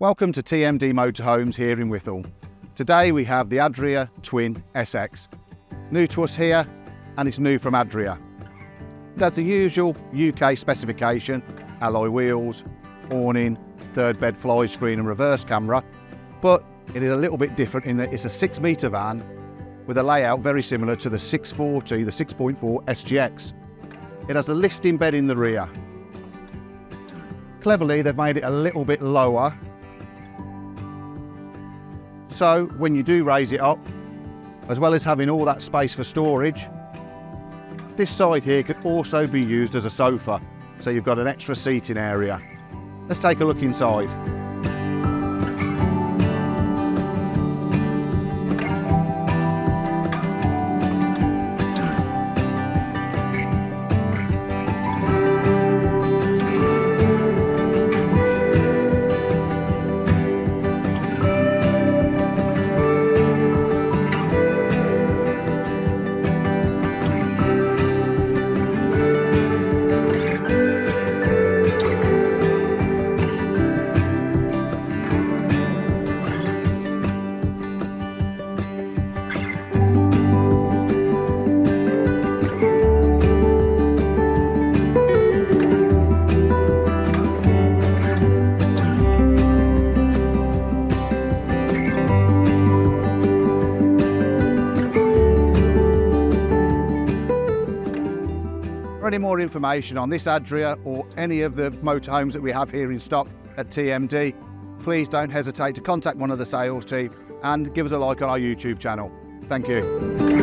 Welcome to TMD Motorhomes here in Wythall. Today we have the Adria Twin SX. New to us here and it's new from Adria. It has the usual UK specification, alloy wheels, awning, third bed fly screen and reverse camera, but it is a little bit different in that it's a six metre van with a layout very similar to the 640, the 6.4 SGX. It has a lifting bed in the rear. Cleverly, they've made it a little bit lower. So when you do raise it up, as well as having all that space for storage, this side here could also be used as a sofa. So you've got an extra seating area. Let's take a look inside. For any more information on this Adria or any of the motorhomes that we have here in stock at TMD, please don't hesitate to contact one of the sales team and give us a like on our YouTube channel. Thank you.